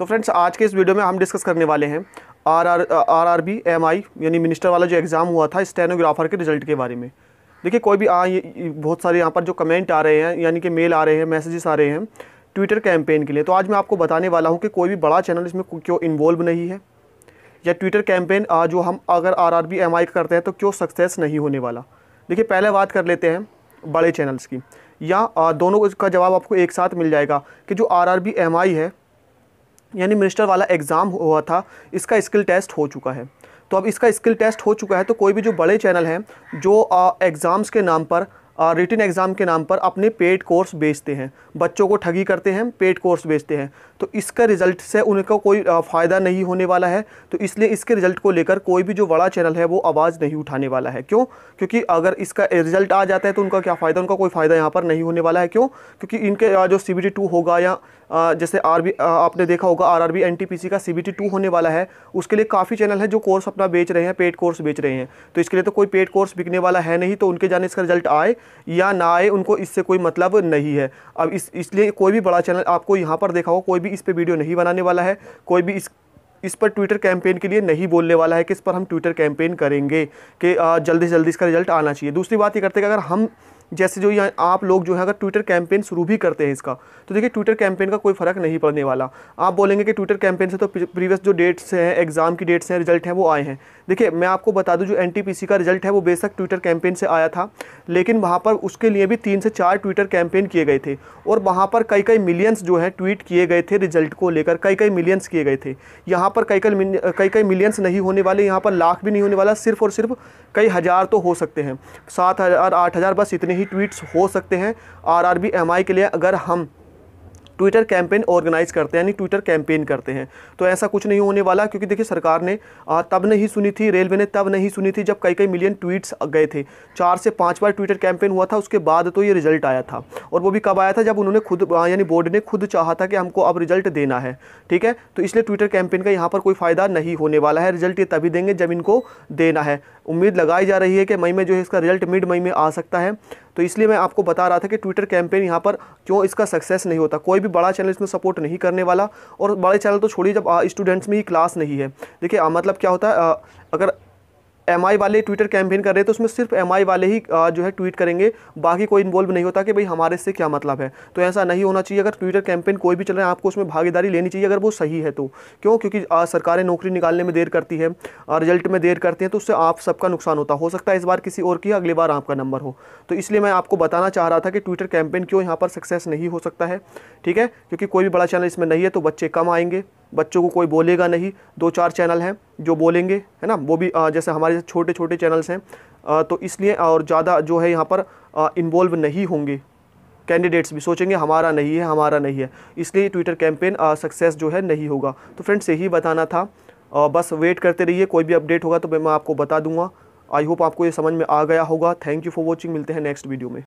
तो फ्रेंड्स आज के इस वीडियो में हम डिस्कस करने वाले हैं R R R R B M I यानी मिनिस्टर वाला जो एग्ज़ाम हुआ था स्टेनोग्राफर के रिज़ल्ट के बारे में। देखिए कोई भी आ ये, बहुत सारे यहाँ पर जो कमेंट आ रहे हैं यानी कि मेल आ रहे हैं मैसेजेस आ रहे हैं ट्विटर कैंपेन के लिए। तो आज मैं आपको बताने वाला हूँ कि कोई भी बड़ा चैनल इसमें क्यों इन्वॉल्व नहीं है या ट्विटर कैंपेन जो हम अगर R R B M I करते हैं तो क्यों सक्सेस नहीं होने वाला। देखिए पहले बात कर लेते हैं बड़े चैनल्स की। या दोनों का जवाब आपको एक साथ मिल जाएगा कि जो R R B M I है यानी मिनिस्टर वाला एग्ज़ाम हुआ था, इसका स्किल टेस्ट हो चुका है। तो अब इसका स्किल टेस्ट हो चुका है तो कोई भी जो बड़े चैनल हैं, जो एग्ज़ाम्स के नाम पर रिटर्न एग्ज़ाम के नाम पर अपने पेड कोर्स बेचते हैं, बच्चों को ठगी करते हैं, पेड कोर्स बेचते हैं तो इसका रिज़ल्ट से उनका कोई फ़ायदा नहीं होने वाला है तो इसलिए इसके रिज़ल्ट को लेकर कोई भी जो बड़ा चैनल है, वो आवाज़ नहीं उठाने वाला है। क्यों? क्योंकि अगर इसका रिज़ल्ट आ जाता है तो उनका क्या फ़ायदा? उनका कोई फ़ायदा यहाँ पर नहीं होने वाला है। क्यों? क्योंकि इनके जो सी बी होगा या जैसे आर बी आपने देखा होगा आर आर का सी बी होने वाला है। उसके लिए काफ़ी चैनल है जो कोर्स अपना बेच रहे हैं, पेड कोर्स बेच रहे हैं। तो इसके लिए तो कोई पेड कोर्स बिकने वाला है नहीं तो उनके जाने इसका रिज़ल्ट आए या ना आए, उनको इससे कोई मतलब नहीं है। अब इस, इसलिए कोई भी बड़ा चैनल आपको यहाँ पर देखा हो कोई भी इस पर वीडियो नहीं बनाने वाला है, कोई भी इस इस पर ट्विटर कैंपेन के लिए नहीं बोलने वाला है कि इस पर हम ट्विटर कैंपेन करेंगे कि जल्दी से जल्दी इसका रिज़ल्ट आना चाहिए। दूसरी बात ये करते हैं कि अगर हम जैसे जो यहाँ आप लोग जो है, अगर ट्विटर कैंपेन शुरू भी करते हैं इसका तो देखिए ट्विटर कैंपेन का कोई फ़र्क नहीं पड़ने वाला। आप बोलेंगे कि ट्विटर कैंपेन से तो प्रीवियस जो डेट्स हैं एग्ज़ाम की डेट्स हैं रिज़ल्ट हैं, वो आए हैं। देखिए, मैं आपको बता दूँ, जो एनटीपीसी का रिज़ल्ट है, वो बेशक ट्विटर कैंपेन से आया था, लेकिन वहाँ पर उसके लिए भी तीन से चार ट्विटर कैंपेन किए गए थे, और वहाँ पर कई कई मिलियंस जो है ट्वीट किए गए थे रिज़ल्ट को लेकर कई कई मिलियंस किए गए थे। यहाँ पर कई कई कई कई मिलियंस नहीं होने वाले, यहाँ पर लाख भी नहीं होने वाला, सिर्फ़ और सिर्फ़ कई हज़ार तो हो सकते हैं। सात हज़ार, आठ हज़ार, बस इतने ही ट्वीट्स हो सकते हैं। R R B M I के लिए अगर हम ट्विटर कैंपेन ऑर्गेनाइज करते हैं, यानी ट्विटर कैंपेन करते हैं तो ऐसा कुछ नहीं होने वाला क्योंकि देखिए सरकार ने तब नहीं सुनी थी, रेलवे ने तब नहीं सुनी थी जब कई कई मिलियन ट्वीट्स गए थे। चार से पाँच बार ट्विटर कैंपेन हुआ था, उसके बाद तो ये रिज़ल्ट आया था। और वो भी कब आया था? जब उन्होंने खुद यानी बोर्ड ने खुद चाहा था कि हमको अब रिज़ल्ट देना है, ठीक है? तो इसलिए ट्विटर कैंपेन का यहाँ पर कोई फ़ायदा नहीं होने वाला है। रिज़ल्ट ये तभी देंगे जब इनको देना है। उम्मीद लगाई जा रही है कि मई में जो है इसका रिज़ल्ट मिड मई में आ सकता है। तो इसलिए मैं आपको बता रहा था कि ट्विटर कैंपेन यहाँ पर क्यों इसका सक्सेस नहीं होता। कोई भी बड़ा चैनल इसमें सपोर्ट नहीं करने वाला और बड़े चैनल तो छोड़िए, जब स्टूडेंट्स में ही क्लास नहीं है। देखिए मतलब क्या होता है अगर एमआई वाले ट्विटर कैंपेन कर रहे हैं तो उसमें सिर्फ़ एमआई वाले ही जो है ट्वीट करेंगे। बाकी कोई इन्वॉल्व नहीं होता कि भाई हमारे से क्या मतलब है। तो ऐसा नहीं होना चाहिए। अगर ट्विटर कैंपेन कोई भी चल रहा है, आपको उसमें भागीदारी लेनी चाहिए अगर वो सही है तो। क्यों? क्योंकि सरकारें नौकरी निकालने में देर करती है रिज़ल्ट में देर करती हैं तो उससे आप सबका नुकसान होता। हो सकता है इस बार किसी और की, अगली बार आपका नंबर हो। तो इसलिए मैं आपको बताना चाह रहा था कि ट्विटर कैंपेन क्यों यहाँ पर सक्सेस नहीं हो सकता है। ठीक है? क्योंकि कोई भी बड़ा चैनल इसमें नहीं है तो बच्चे कम आएँगे। बच्चों को कोई बोलेगा नहीं। दो चार चैनल हैं जो बोलेंगे है ना? वो भी जैसे हमारे छोटे छोटे चैनल्स हैं। तो इसलिए और ज़्यादा जो है यहाँ पर इन्वॉल्व नहीं होंगे। कैंडिडेट्स भी सोचेंगे हमारा नहीं है हमारा नहीं है। इसलिए ट्विटर कैंपेन सक्सेस जो है नहीं होगा। तो फ्रेंड्स यही बताना था। आ, बस वेट करते रहिए कोई भी अपडेट होगा तो मैं आपको बता दूँगा। आई होप आपको ये समझ में आ गया होगा। थैंक यू फॉर वॉचिंग मिलते हैं नेक्स्ट वीडियो में।